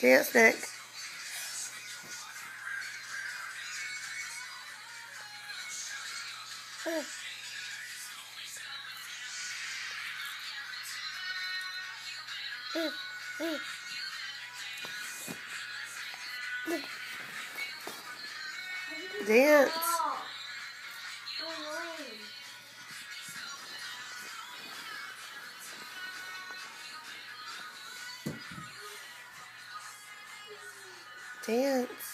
Dance, Nick. Dance. Dance.